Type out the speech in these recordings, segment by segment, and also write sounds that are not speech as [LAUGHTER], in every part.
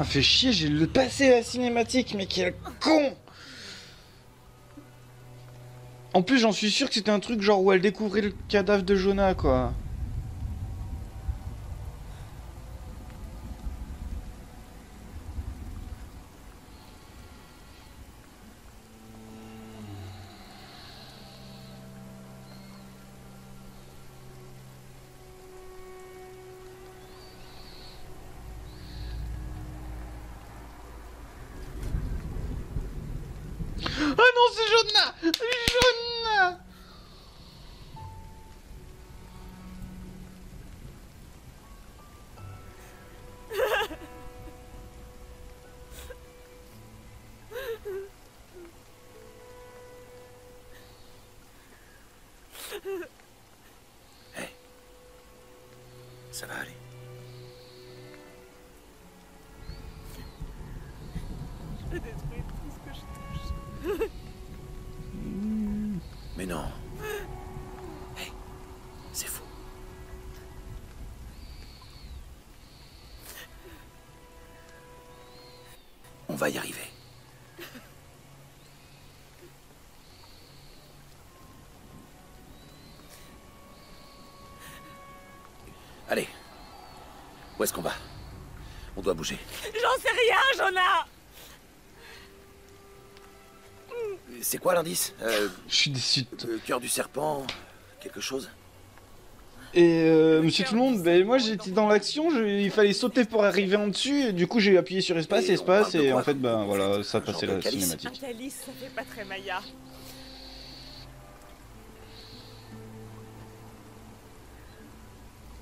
Ah, fait chier, j'ai le passé la cinématique, mais quel con En plus, j'en suis sûr que c'était un truc genre où elle découvrait le cadavre de Jonah, quoi. Je tout ce que je touche. Mais non. C'est fou. On va y arriver. Allez. Où est-ce qu'on va? On doit bouger. J'en sais rien, Jonah C'est quoi l'indice euh, Je suis déçu. Le cœur du serpent Quelque chose Et euh, monsieur tout le monde, ben moi j'étais dans l'action, il fallait sauter pour arriver en dessus, et du coup j'ai appuyé sur espace, Et espace, et en fait ben voilà, ça passait la calice Un cinématique. calice, ça fait pas très Maya.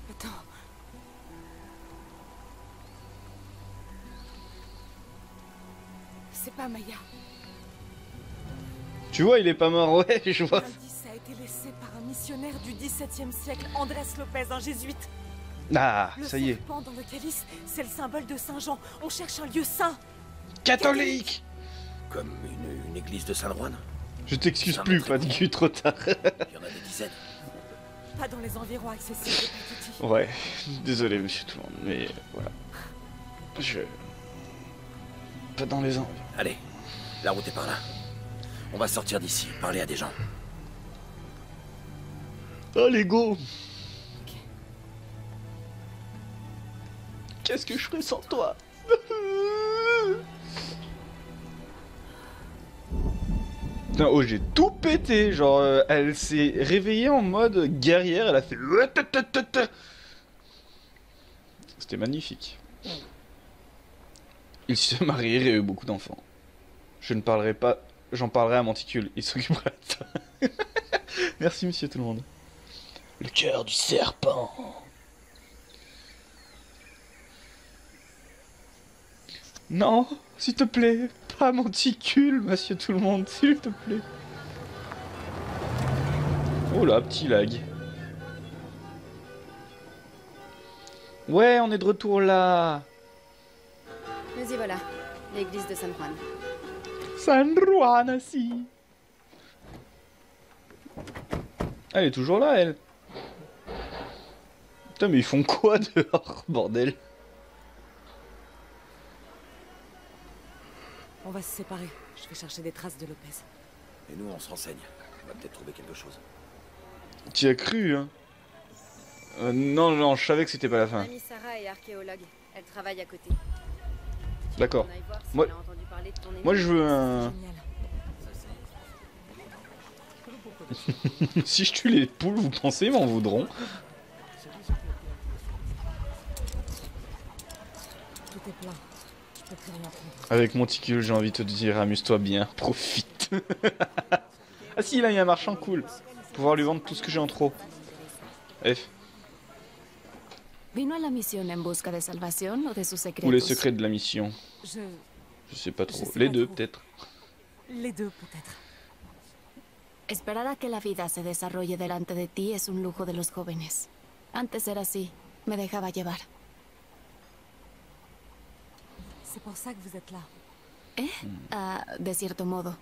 Attends. C'est pas Maya. Tu vois, il est pas mort, [LAUGHS] ouais, je vois. L'indice a été laissé par un missionnaire du XVIIe siècle, Andrés Lopez, un jésuite. Ah, Le ça y est. serpent dans le calice, c'est le symbole de Saint Jean. On cherche un lieu saint. Catholique Comme une, une église de Saint-Juan Je t'excuse plus, pas de cul, trop tard. Il y en a des [LAUGHS] dizaines. Pas dans les environs accessibles. Ouais, désolé monsieur tout le monde, mais voilà. Je... Pas dans les envies. Allez, la route est par là. On va sortir d'ici, parler à des gens. Allez, go Qu'est-ce que je ferais sans toi? Putain, oh, j'ai tout pété. Genre, euh, elle s'est réveillée en mode guerrière. Elle a fait. C'était magnifique. Ils se marièrent et eu beaucoup d'enfants. Je ne parlerai pas. J'en parlerai à Monticule. Il s'occupera de ça. [LAUGHS] Merci, monsieur tout le monde. Le cœur du serpent. Non, s'il te plaît, pas monticule, monsieur tout le monde, s'il te plaît. Oh là, petit lag. Ouais, on est de retour là. Nous y voilà. L'église de San Juan. San Juan, assis. Elle est toujours là, elle. Putain, mais ils font quoi [LAUGHS] dehors, bordel? On va se séparer. Je vais chercher des traces de Lopez. Et nous, on se renseigne. On va peut-être trouver quelque chose. Tu as cru, hein? Euh, Non, non, je savais que c'était pas la fin. Sarah est archéologue. Elle travaille à côté. D'accord. Si Moi- elle a entendu parler de ton Moi, je veux un... [LAUGHS] Si je tue les poules, vous pensez, m'en voudront Tout est plein. Je peux plus rien prendre. Avec Monticule, j'ai envie de te dire, amuse-toi bien, [LAUGHS] profite. [LAUGHS] ah si, là, il y a un marchand cool. Pouvoir lui vendre tout ce que j'ai en trop. F. Vino a la misión en busca de salvación o de sus secretos. Ou les secrets de la mission. Je... Je sais pas trop. Les pas deux, peut-être. Les deux, peut-être. Esperar a que la vida se desarrolle delante de ti es un lujo de los jóvenes. Antes era así. Me dejaba llevar. C'est pour ça que vous êtes là. Ah, de cierto modo.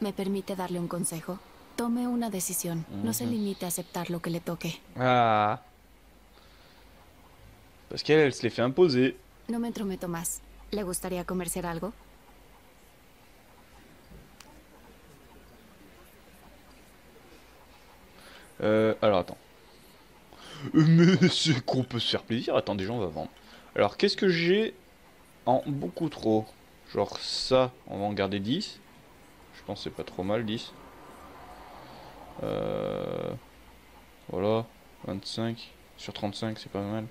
Me permite darle un consejo. Tome una decisión. No se limite a aceptar lo que le toque. Ah. Parce qu'elle, elle se les fait imposer. No me entrometo más. ¿Le gustaría comerse algo? Euh, alors attends. Mais c'est qu'on peut se faire plaisir. Attends, déjà on va vendre. Alors qu'est-ce que j'ai en beaucoup trop? Genre ça, on va en garder 10. Je pense que c'est pas trop mal 10. Euh, voilà, 25 sur 35, c'est pas mal.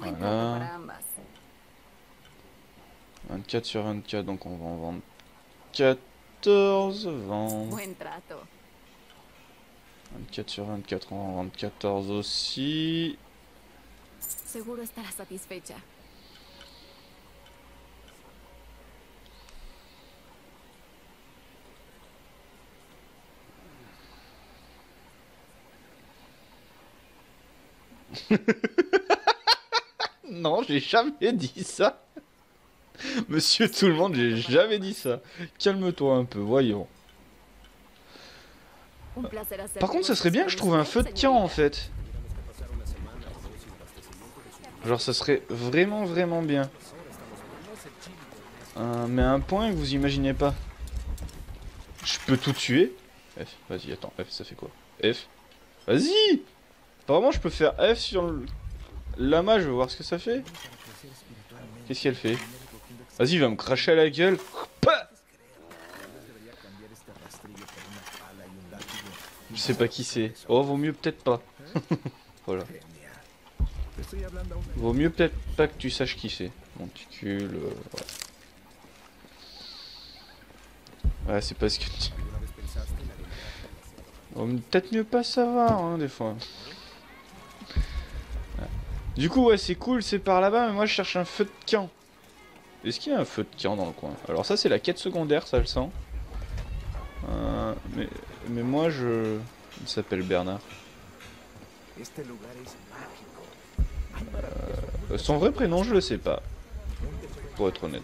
Voilà. trato para ambas. 24 sur 24, donc on va en vendre 14. Vendre. Buen trato. 24 sur 24, on va en vendre 14 aussi. [LAUGHS] Non, j'ai jamais dit ça. Monsieur tout le monde, j'ai jamais dit ça. Calme-toi un peu, voyons. Par contre, ça serait bien que je trouve un feu de camp en fait. Genre, ça serait vraiment, vraiment bien. Euh, mais un point que vous imaginez pas. Je peux tout tuer F, vas-y, attends, F, ça fait quoi? F Vas-y Apparemment, je peux faire F sur le... Lama, je veux voir ce que ça fait. Qu'est-ce qu'elle fait? Vas-y, il va me cracher à la gueule. Je sais pas qui c'est. Oh, vaut mieux peut-être pas. [LAUGHS] voilà. Vaut mieux peut-être pas que tu saches qui c'est. Monticule. euh, ouais. Ouais, c'est parce que. tu- peut-être mieux pas savoir, hein, des fois. Du coup, ouais, c'est cool, c'est par là-bas, mais moi je cherche un feu de camp. Est-ce qu'il y a un feu de camp dans le coin? Alors, ça, c'est la quête secondaire, ça le sent. Euh, mais, mais moi, je. Il s'appelle Bernard. Euh, son vrai prénom, je le sais pas. Pour être honnête.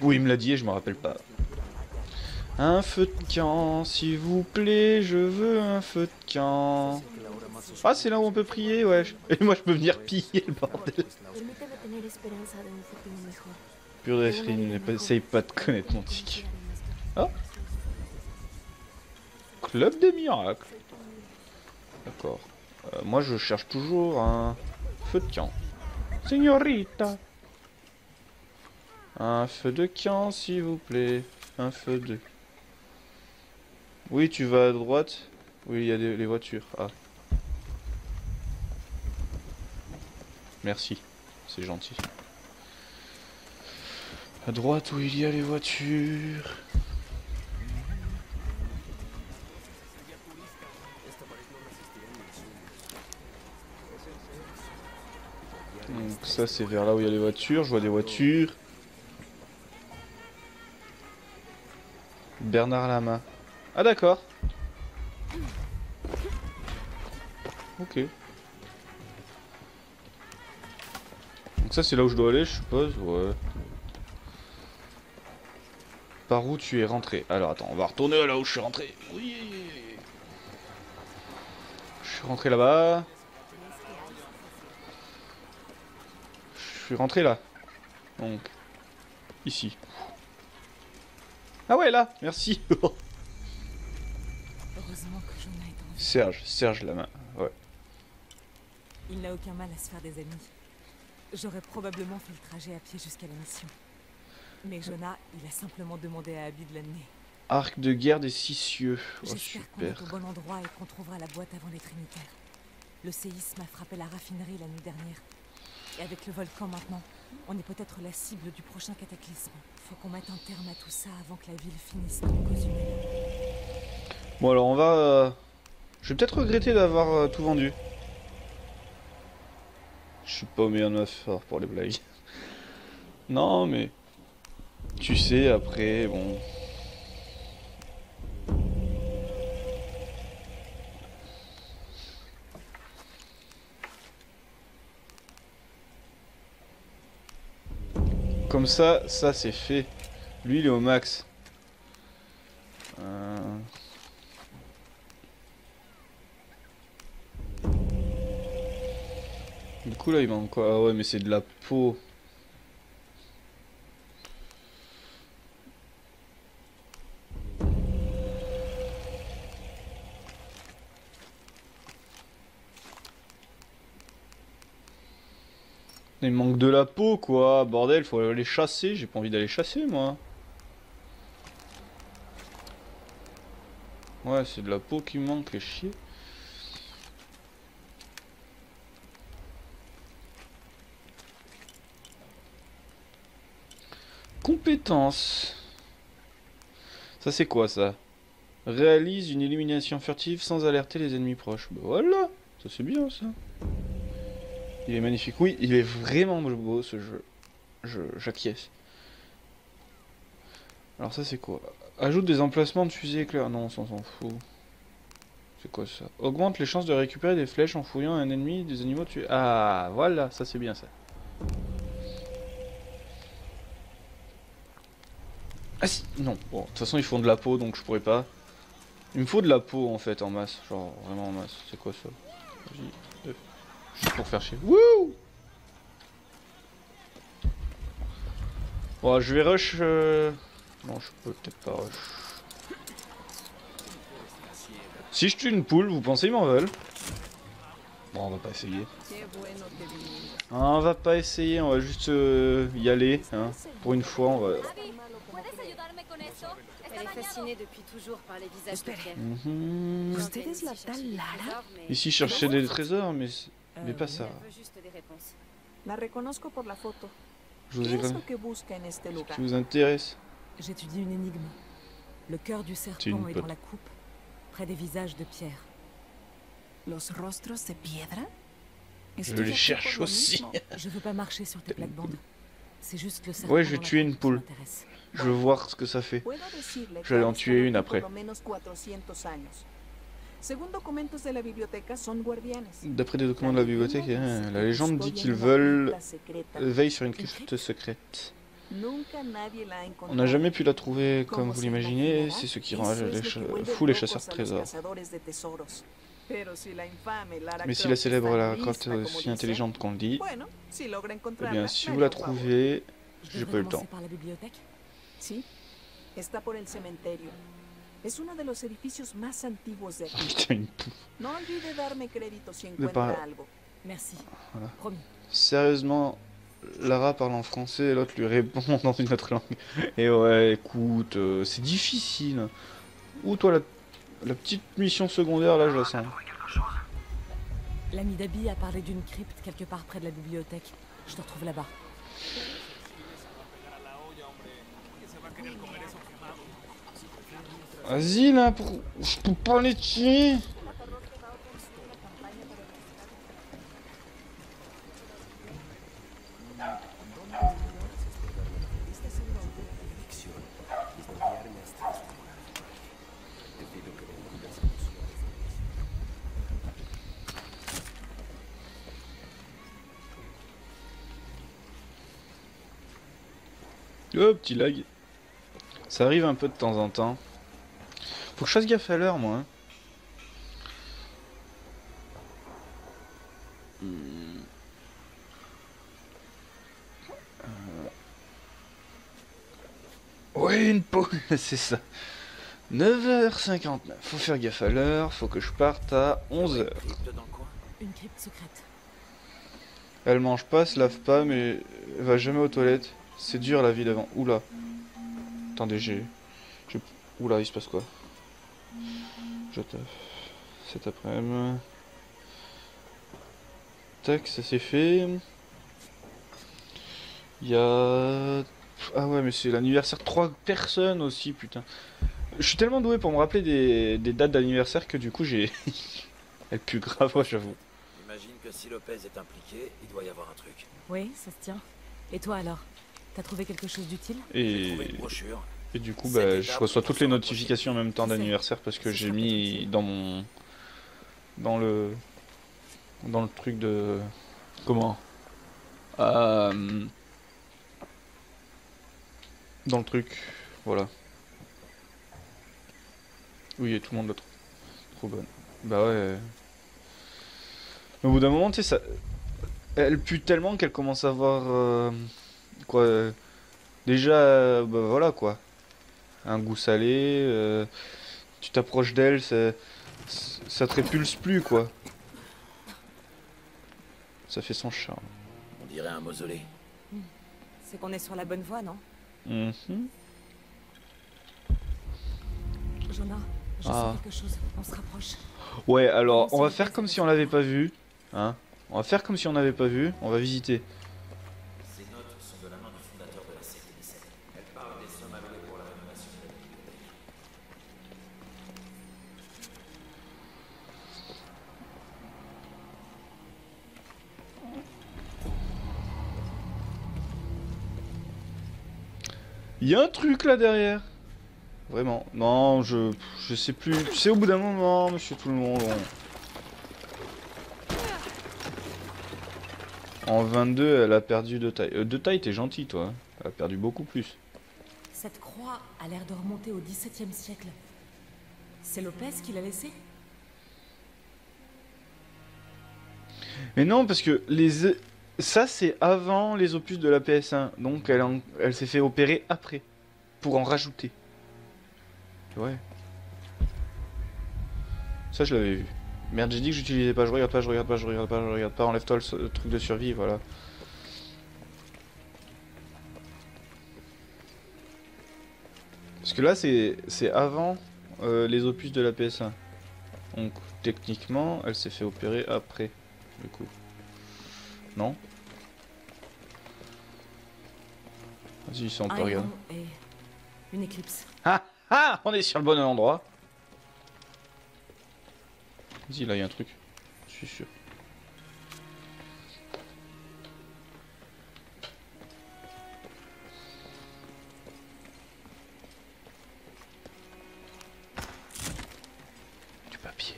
Oui, il me l'a dit et je me rappelle pas. Un feu de camp, s'il vous plaît, je veux un feu de camp. Ah, c'est là où on peut prier, ouais. Et moi, je peux venir piller le bordel. Esperanza de un futuro mejor. Pure de essaye pas de connaître mon tic. Ah Club des miracles. D'accord. Euh, moi, je cherche toujours un feu de camp. Signorita. Un feu de camp, s'il vous plaît. Un feu de... Oui, tu vas à droite. Oui, il y a des, les voitures. Ah. Merci. C'est gentil. À droite où il y a les voitures. Donc ça c'est vers là où il y a les voitures, je vois des voitures. Bernard Lama. Ah d'accord. Ok. Donc ça c'est là où je dois aller je suppose, ouais. Par où tu es rentré Alors attends, on va retourner là où je suis rentré. Oui. Je suis rentré là-bas. Je suis rentré là. Donc ici. Ah ouais là, merci. Serge, Serge la main. Ouais. Il n'a aucun mal à se faire des amis. J'aurais probablement fait le trajet à pied jusqu'à la mission. Mais Jonah, il a simplement demandé à Abby de l'amener. Arc de guerre des six cieux. Oh J'espère qu'on est super. au bon endroit et qu'on trouvera la boîte avant les Trinitaires. Le séisme a frappé la raffinerie la nuit dernière. Et avec le volcan maintenant, on est peut-être la cible du prochain cataclysme. Faut qu'on mette un terme à tout ça avant que la ville finisse comme cause humaine. Bon alors on va... euh, Je vais peut-être regretter d'avoir euh, tout vendu. Je suis pas au meilleur fort pour les blagues. [LAUGHS] Non mais... Tu sais après, bon... Comme ça, ça c'est fait. Lui il est au max. Euh, Du coup là il manque quoi? Ah ouais mais c'est de la peau. Il manque de la peau quoi, bordel, faut aller chasser, j'ai pas envie d'aller chasser moi. Ouais, c'est de la peau qui manque, les chier. Compétence. Ça c'est quoi ça? Réalise une élimination furtive sans alerter les ennemis proches. Bah voilà, ça c'est bien ça. Il est magnifique. Oui, il est vraiment beau ce jeu. Je j'acquiesce. Alors ça c'est quoi? Ajoute des emplacements de fusées éclairs. Non, on s'en fout. C'est quoi ça? Augmente les chances de récupérer des flèches en fouillant un ennemi, des animaux tués. Ah, voilà, ça c'est bien ça. Ah si, non. Bon, de toute façon ils font de la peau donc je pourrais pas. Il me faut de la peau en fait en masse, genre vraiment en masse. C'est quoi ça? Juste pour faire chier. Wouh Bon, je vais rush. euh, Non, je peux peut-être pas rush. Si je tue une poule, vous pensez ils m'en veulent? Bon, on va pas essayer. On va pas essayer, on va juste euh, y aller. Hein. Pour une fois, on va. Elle est dañado. fascinée depuis toujours par les visages de Pierre. Mhm. Ici, chercher des trésors, mais, mais Euh, pas ça. La reconozco por la foto. Je vous ¿Qué ai lugar? qui vous intéresse. J'étudie une énigme. Le cœur du serpent est dans la coupe, près des visages de pierre. ¿Los rostros de piedra? Je les cherche aussi. [LAUGHS] Je veux pas marcher sur tes plates-bandes. C'est juste le serpent. Ouais, je vais tuer une poule. Je veux voir ce que ça fait. Que J'allais en tuer une après. Por lo menos 400 años. D'après des documents de la bibliothèque, hein, la légende dit qu'ils veulent veille sur une crypte secrète. On n'a jamais pu la trouver comme vous l'imaginez, c'est ce qui rend fou les chasseurs de trésors. Mais si la célèbre Croft est aussi intelligente qu'on le dit, eh bien si vous la trouvez, Je j'ai pas eu le temps. Es uno de los edificios más antiguos de aquí. Putain, une poule. No olvide darme crédito si encuentra par- algo. Merci. Voilà. Promis. Sérieusement, Lara parle en français et l'autre lui répond [LAUGHS] dans une autre langue. Et ouais, écoute, euh, c'est difficile. Ou toi, la, la petite mission secondaire, là, je la sens. L'ami d'Abby a parlé d'une crypte quelque part près de la bibliothèque. Je te retrouve là-bas. Vas-y, là, pour... je peux pas les tuer. Oh, petit lag. Ça arrive un peu de temps en temps. Faut que je fasse gaffe à l'heure, moi. hein. Hmm. Euh. Ouais, une pause, [LAUGHS] c'est ça. 9h59. Faut faire gaffe à l'heure, faut que je parte à 11h. Crypte dans le coin. Une crypte secrète. Elle mange pas, se lave pas, mais elle va jamais aux toilettes. C'est dur la vie d'avant. Oula. Attendez, j'ai- Oula, il se passe quoi? Je taffe. Cet après-midi. Tac, ça c'est fait. Il y a. Ah ouais, mais c'est l'anniversaire de trois personnes aussi, putain. Je suis tellement doué pour me rappeler des, des dates d'anniversaire que du coup j'ai. [LAUGHS] Elle pue grave, ouais, j'avoue. J'imagine que si Lopez est impliqué, il doit y avoir un truc. Oui, ça se tient. Et toi alors? T'as trouvé quelque chose d'utile? J'ai Et. trouvé une brochure. Et du coup, bah, je reçois toutes les notifications en même temps d'anniversaire parce que j'ai mis dans mon. dans le. dans le truc de. comment? Euh, Dans le truc. Voilà. Oui, et tout le monde l'a trouvé. Trop bonne. Bah ouais. Mais au bout d'un moment, tu sais, ça. Elle pue tellement qu'elle commence à avoir... euh, quoi euh, Déjà, bah voilà quoi. Un goût salé. euh, tu t'approches d'elle, ça, ça te répulse plus quoi. Ça fait son charme. On dirait un mausolée. C'est qu'on est sur la bonne voie, non Mhm. Jonah, je Ah. sais quelque chose. On se rapproche. Ouais, alors on va faire comme si on l'avait pas vu. Hein On va faire comme si on n'avait pas vu. On va visiter. De la main du fondateur de la sept. Elles parlent des sommes allouées pour la rénovation de la bibliothèque. Il y a un truc là derrière. Vraiment. Non, je je sais plus. Sais au bout d'un moment, monsieur tout le monde. on- En 22, elle a perdu de taille. Euh, de taille, t'es gentil toi. hein. Elle a perdu beaucoup plus. Cette croix a l'air de remonter au XVIIe siècle. C'est Lopez qui l'a laissée? Mais non, parce que les ça c'est avant les opus de la PS1, donc elle, en- elle s'est fait opérer après pour en rajouter. Ouais. Ça je l'avais vu. Merde, j'ai dit que j'utilisais pas, je regarde pas, je regarde pas, je regarde pas, je regarde pas, enlève-toi le, le truc de survie, voilà. Parce que là c'est avant euh, les opus de la PS1. Donc techniquement, elle s'est fait opérer après, du coup. Non? Vas-y, ça on peut regarder. une éclipse. Ah Ah On est sur le bon endroit. Vas-y, là il y a un truc. Je suis sûr. Du papier.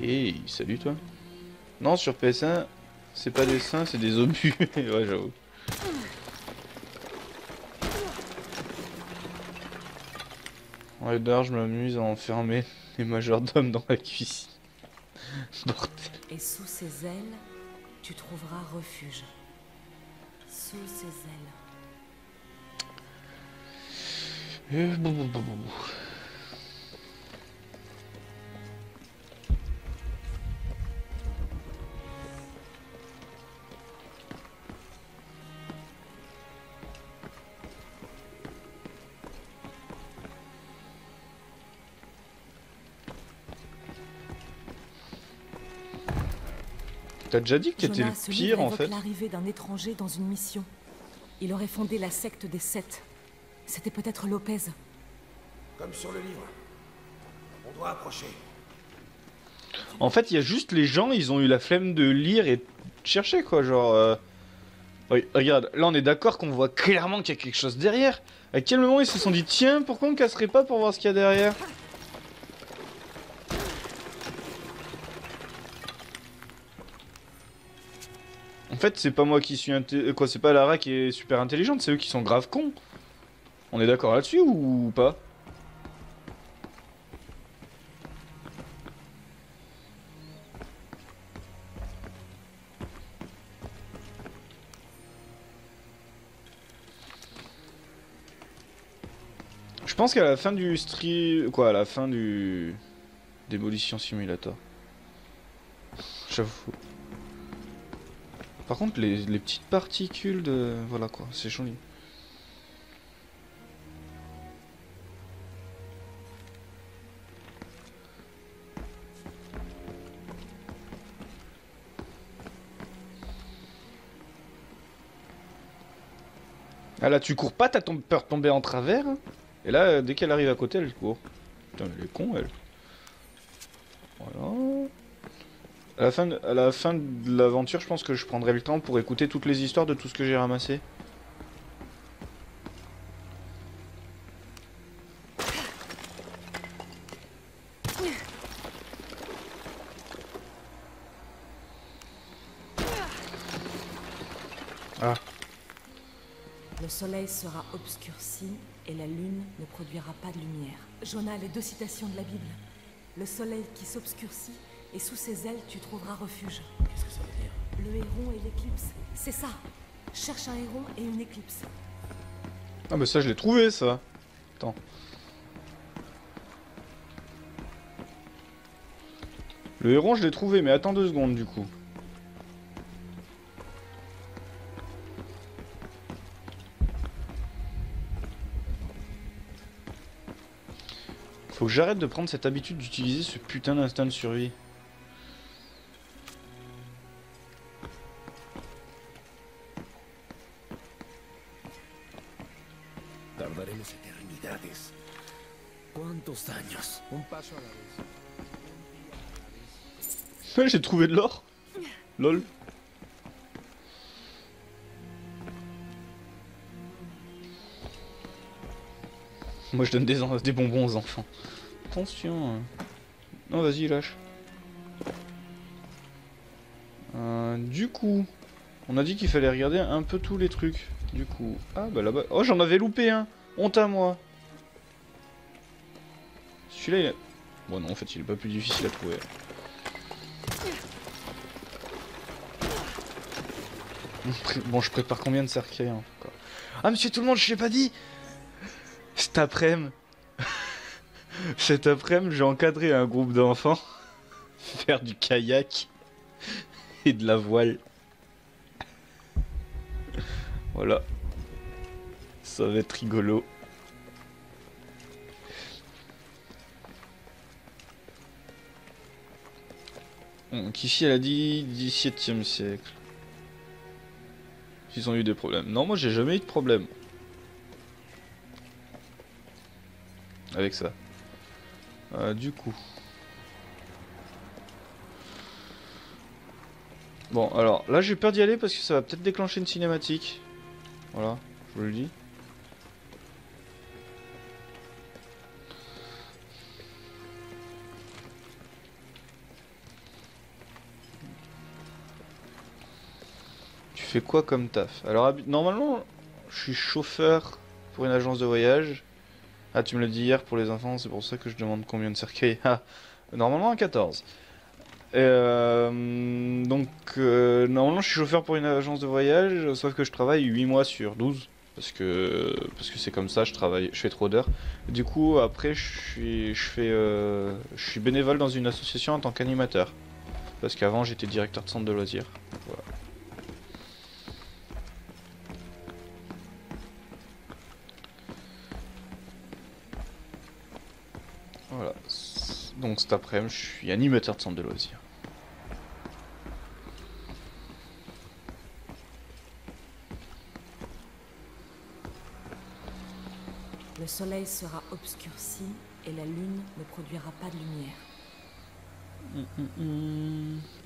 Hey, salut toi. Non, sur PS1, c'est pas des seins, c'est des obus. [LAUGHS] ouais, j'avoue. Ouais, d'ailleurs, je m'amuse à enfermer les majordomes dans la cuisine. Bordel. Et sous ses ailes, tu trouveras refuge. Sous ses ailes. Euh, T'as déjà dit que t'étais le pire en fait l'arrivée d'un étranger dans une mission. Il aurait fondé la secte des sept. C'était peut-être Lopez. Comme sur le livre. On doit approcher. En fait, il y a juste les gens, ils ont eu la flemme de lire et de chercher quoi, genre. euh, oui, regarde, là on est d'accord qu'on voit clairement qu'il y a quelque chose derrière. À quel moment ils se sont dit tiens, pourquoi on casserait pas pour voir ce qu'il y a derrière? Fait, c'est pas moi qui suis euh, quoi, c'est pas Lara qui est super intelligente, c'est eux qui sont grave cons. On est d'accord là-dessus ou pas? Je pense qu'à la fin du stream, quoi, à la fin du démolition simulator. J'avoue. Par contre, les, petites particules de, voilà quoi, c'est joli. Ah là, tu cours pas, t'as peur de tomber en travers. hein. Et là, euh, dès qu'elle arrive à côté, elle court. Putain, elle est con, elle. Voilà. À la fin de, l'aventure, je pense que je prendrai le temps pour écouter toutes les histoires de tout ce que j'ai ramassé. Ah, Le soleil sera obscurci et la lune ne produira pas de lumière. Jonah, les deux citations de la Bible. Le soleil qui s'obscurcit et sous ses ailes tu trouveras refuge. Qu'est-ce que ça veut dire? Le héron et l'éclipse. C'est ça. Cherche un héron et une éclipse. Ah bah ça je l'ai trouvé ça. Attends. Le héron je l'ai trouvé mais attends deux secondes du coup. Faut que j'arrête de prendre cette habitude d'utiliser ce putain d'instinct de survie. Trouvé de l'or? Lol. Moi je donne des, des bonbons aux enfants. Attention. hein. Non vas-y lâche. Euh, du coup, on a dit qu'il fallait regarder un peu tous les trucs. Du coup, ah bah là-bas. Oh j'en avais loupé un. Honte à moi. Celui-là il est... Bon non en fait il est pas plus difficile à trouver. Bon, je prépare combien de cercueils hein, Ah, monsieur tout le monde, je l'ai pas dit Cet après-midi, [LAUGHS] cet après-midi, j'ai encadré un groupe d'enfants [LAUGHS] faire du kayak et de la voile. Voilà. Ça va être rigolo. Donc ici, elle a dit 17e siècle. Ils ont eu des problèmes. Non, moi j'ai jamais eu de problème. Avec ça. Euh, du coup. Bon, alors là j'ai peur d'y aller parce que ça va peut-être déclencher une cinématique. Voilà, je vous le dis. Fais quoi comme taf Alors normalement, je suis chauffeur pour une agence de voyage. Ah, tu me l'as dit hier pour les enfants, c'est pour ça que je demande combien de cercueils. [LAUGHS] Ah, normalement 14. Euh, donc, euh, normalement, je suis chauffeur pour une agence de voyage, sauf que je travaille 8 mois sur 12. Parce que parce que c'est comme ça, je travaille, je fais trop d'heures. Du coup, après, je suis, je fais, euh, je suis bénévole dans une association en tant qu'animateur. Parce qu'avant, j'étais directeur de centre de loisirs. Voilà. Donc cet après-midi, je suis animateur de centre de loisirs. Le soleil sera obscurci et la lune ne produira pas de lumière.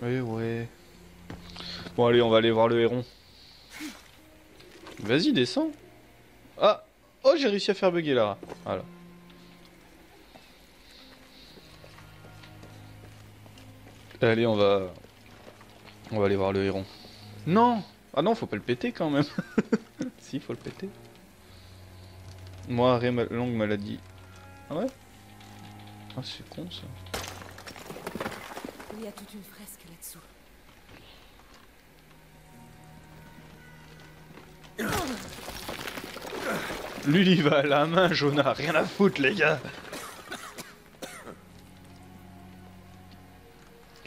Oui, ouais. Bon, allez, on va aller voir le héron. Vas-y, descends. Ah Oh, j'ai réussi à faire bugger Lara. Voilà. Allez, on va... On va aller voir le héron. Non Ah non, faut pas le péter quand même. [LAUGHS] si, faut le péter. Moi, arrêt ma- longue maladie. Ah ouais? Ah, c'est con ça. Il y a toute une fresque là-dessous. Lui, il va à la main, Jonah. Rien à foutre, les gars.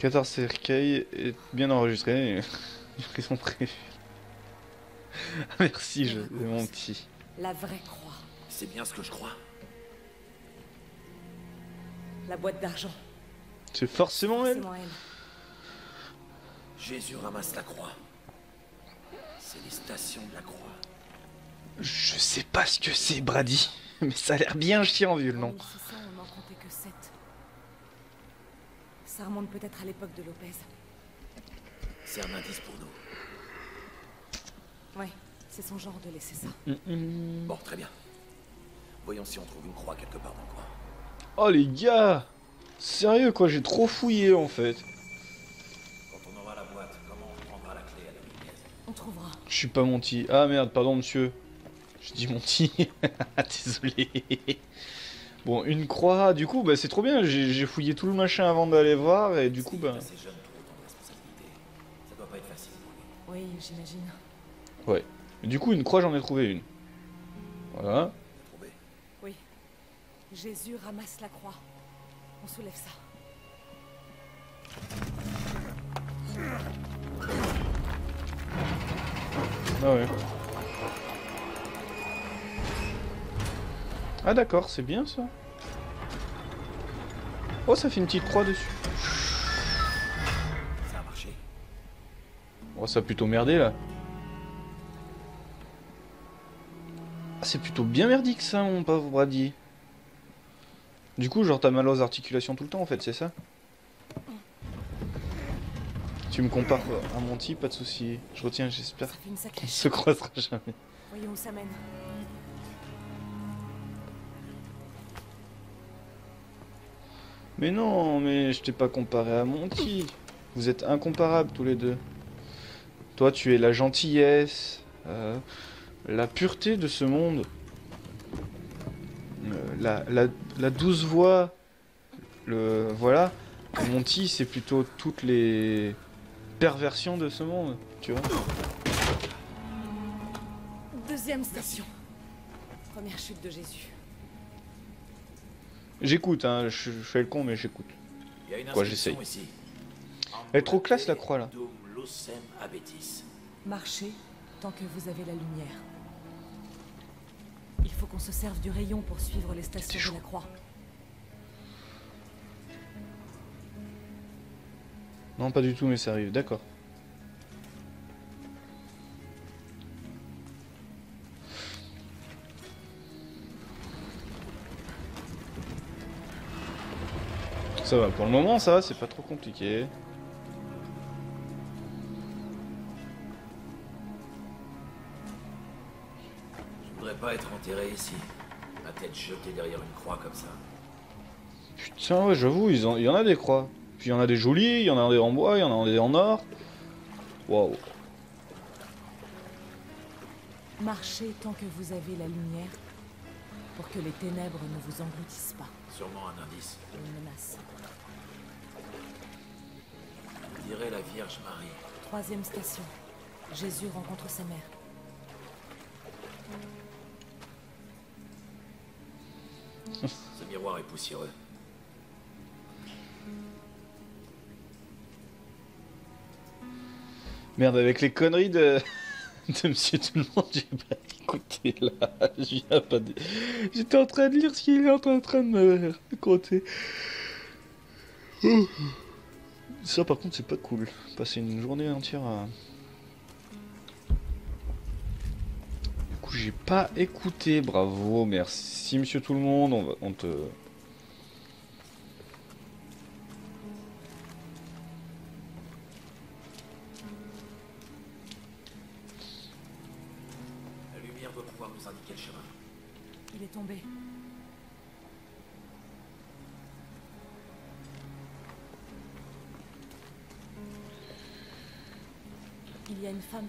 14 cercueils est bien enregistré. [LAUGHS] Ils sont prévus. [LAUGHS] Merci, je... mon petit. La vraie croix. C'est bien ce que je crois. La boîte d'argent. C'est forcément elle. Forcément elle. Jésus ramasse la croix. C'est les stations de la croix. Je sais pas ce que c'est, Brady. [LAUGHS] Mais ça a l'air bien chiant vu le nom. 1600, on n'en comptait que 7. Ça remonte peut-être à l'époque de Lopez. C'est un indice pour nous. Ouais, c'est son genre de laisser ça. Bon, très bien. Voyons si on trouve une croix quelque part dans le coin. Oh les gars Sérieux quoi, j'ai trop fouillé en fait. Quand on aura la boîte, comment on prendra la clé à la On trouvera. Je suis pas Monty. Ah merde, pardon monsieur. Je dis Monty. [LAUGHS] Désolé. Bon, une croix, du coup, bah c'est trop bien. J'ai fouillé tout le machin avant d'aller voir et du coup, bah. Ces jeunes pour autant de responsabilité. Ça doit pas être facile pour lui. Oui, j'imagine. Ouais. Du coup, une croix, j'en ai trouvé une. Voilà. Oui. Jésus ramasse la croix. On soulève ça. Ah ouais. Ah d'accord, c'est bien ça. Oh, ça fait une petite croix dessus. Ça a marché. Oh, ça a plutôt merdé là. Ah, c'est plutôt bien merdique ça, mon pauvre Brady. Du coup, genre, t'as mal aux articulations tout le temps en fait, c'est ça? Tu me compares à mon type, pas de soucis. Je retiens, j'espère Ça fait une qu'on sacrée se croisera jamais. Voyons où ça mène. Mais non, mais je t'ai pas comparé à Monty. Vous êtes incomparables tous les deux. Toi, tu es la gentillesse, euh, la pureté de ce monde, euh, la, douce voix. Le voilà. Monty, c'est plutôt toutes les perversions de ce monde, tu vois. Deuxième station. Première chute de Jésus. J'écoute, hein, je, je fais le con, mais j'écoute. Quoi, j'essaye. Elle est trop classe, la croix, là. Marchez tant que vous avez la lumière. Il faut qu'on se serve du rayon pour suivre les stations de la croix. Non, pas du tout, mais ça arrive, d'accord. Ça va, pour le moment, ça c'est pas trop compliqué. Je voudrais pas être enterré ici. Ma tête jetée derrière une croix comme ça. Putain, ouais, j'avoue, il y en a des croix. Puis il y en a des jolies, il y en a des en bois, il y en a des en or. Waouh. Marchez tant que vous avez la lumière pour que les ténèbres ne vous engloutissent pas. Sûrement un indice. Une menace. Je dirais la Vierge Marie. Troisième station. Jésus rencontre sa mère. Ce miroir est poussiéreux. Merde, avec les conneries de, [LAUGHS] Monsieur Tout le Monde, j'ai pas écouté là. [LAUGHS] J'étais en train de lire ce qu'il est en train de me raconter. Ça, par contre, c'est pas cool. Passer une journée entière à. Du coup, j'ai pas écouté. Bravo, merci, Monsieur Tout le Monde. On, va- on te.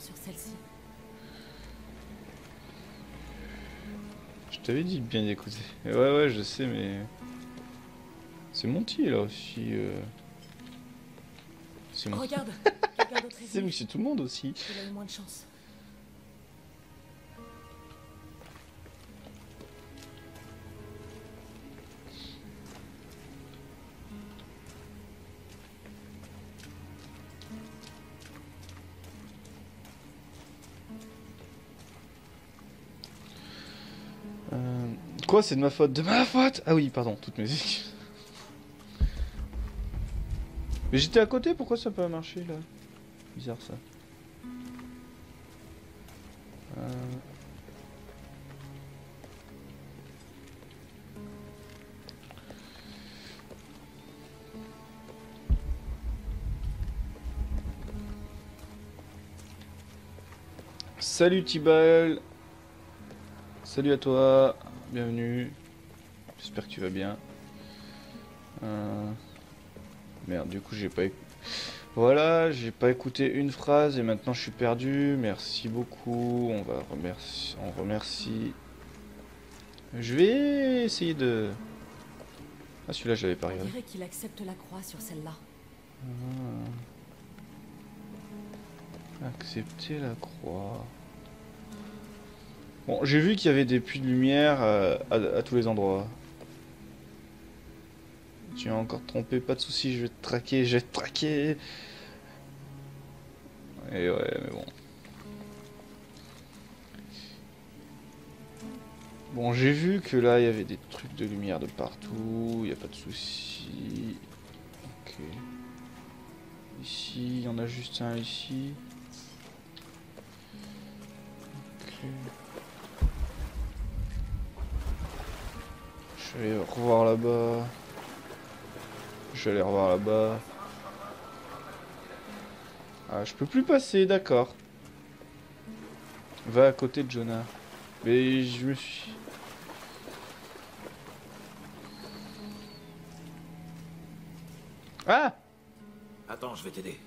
Sur celle-ci. Je t'avais dit de bien écouter. Ouais, ouais, je sais, mais. C'est Monty là aussi. euh. C'est mon... Regarde [LAUGHS] C'est Tout le Monde aussi. Il a eu moins de chance. Euh, Quoi, c'est de ma faute De ma faute Ah oui, pardon, toutes mes excuses. Mais j'étais à côté, pourquoi ça peut pas marcher là? Bizarre ça. Euh, Salut Tibal Salut à toi, bienvenue. J'espère que tu vas bien. Euh, Merde, du coup j'ai pas Voilà, j'ai pas écouté une phrase et maintenant je suis perdu. Merci beaucoup. On va remercier. On remercie. Je vais essayer de. Ah celui-là je l'avais pas regardé. qu'il accepte la croix sur celle-là. Ah. Accepter la croix. Bon, j'ai vu qu'il y avait des puits de lumière euh, à, tous les endroits. Tu es encore trompé, pas de soucis, je vais te traquer, je vais te traquer. Et ouais, mais bon. Bon, j'ai vu que là, il y avait des trucs de lumière de partout, il n'y a pas de soucis. Ok. Ici, il y en a juste un ici. Ok. Je vais revoir là-bas. Je vais aller revoir là-bas. Ah, je peux plus passer, d'accord. Va à côté de Jonah. Mais je me suis... Ah Attends, je vais t'aider.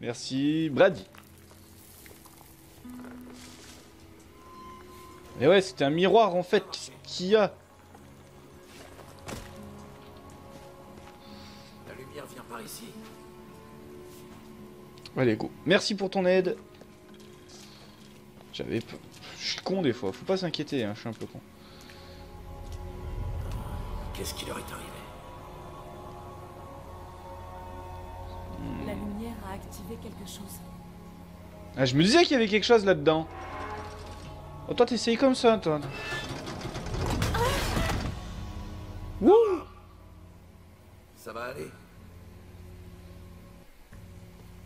Merci, Brady. Mais ouais, c'était un miroir en fait. Qu'est-ce qu'il y a La lumière vient par ici. Allez, go. Merci pour ton aide. J'avais... Je suis con des fois, faut pas s'inquiéter, hein, je suis un peu con. Qu'est-ce qui leur est arrivé? La lumière a activé quelque chose. Ah, je me disais qu'il y avait quelque chose là-dedans. Oh, toi, t'essayes comme ça, toi. Wouh Ça va aller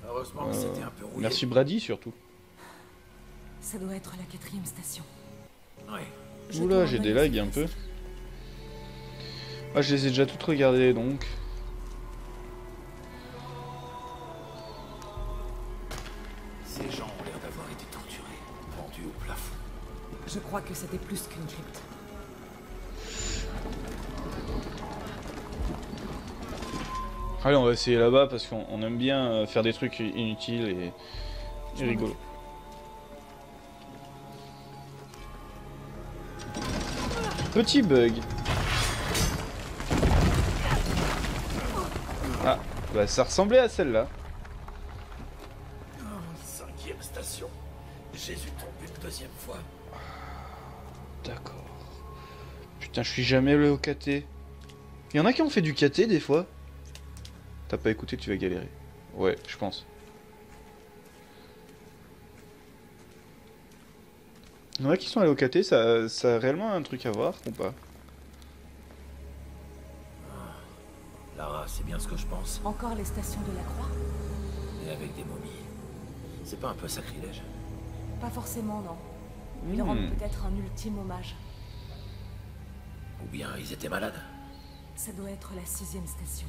Heureusement que Euh, c'était un peu rouillé. Merci Brady, surtout. Ça doit être la quatrième station. Ouais. Oula, j'ai des lags un peu. Ah, je les ai déjà toutes regardées, donc. Que c'était plus qu'une crypte. Allez, on va essayer là-bas parce qu'on on aime bien euh, faire des trucs inutiles et, et rigolos. Petit bug. Ah, bah ça ressemblait à celle-là. Cinquième station. Jésus tombé une deuxième fois. D'accord. Putain, je suis jamais allé au KT. Il y en a qui ont fait du KT des fois. T'as pas écouté, tu vas galérer. Ouais, je pense. Il y en a qui sont allés au KT, ça, ça a réellement un truc à voir ou pas? Lara, c'est bien ce que je pense. Encore les stations de la Croix? Et avec des momies. C'est pas un peu sacrilège? Pas forcément, non. Ils Hmm. rendent peut-être un ultime hommage. Ou bien ils étaient malades Ça doit être la sixième station.